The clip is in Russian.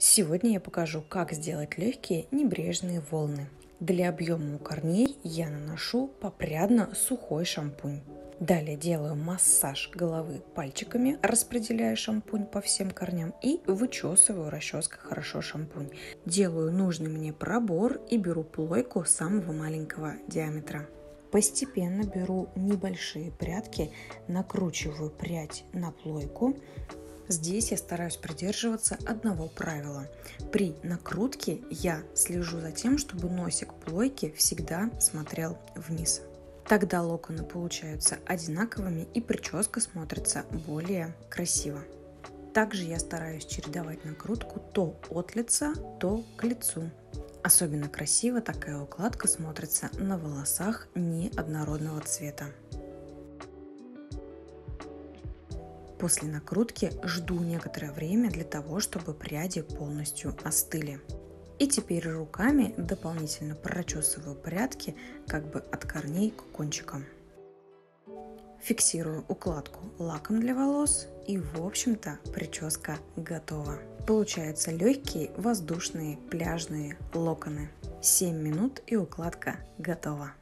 Сегодня я покажу, как сделать легкие небрежные волны. Для объема у корней я наношу попрядно сухой шампунь. Далее делаю массаж головы пальчиками, распределяю шампунь по всем корням и вычесываю расческой хорошо шампунь. Делаю нужный мне пробор и беру плойку самого маленького диаметра. Постепенно беру небольшие прядки, накручиваю прядь на плойку, Здесь я стараюсь придерживаться одного правила. При накрутке я слежу за тем, чтобы носик плойки всегда смотрел вниз. Тогда локоны получаются одинаковыми и прическа смотрится более красиво. Также я стараюсь чередовать накрутку то от лица, то к лицу. Особенно красиво такая укладка смотрится на волосах неоднородного цвета. После накрутки жду некоторое время для того, чтобы пряди полностью остыли. И теперь руками дополнительно прочесываю прядки как бы от корней к кончикам. Фиксирую укладку лаком для волос и в общем-то прическа готова. Получаются легкие воздушные пляжные локоны. 7 минут и укладка готова.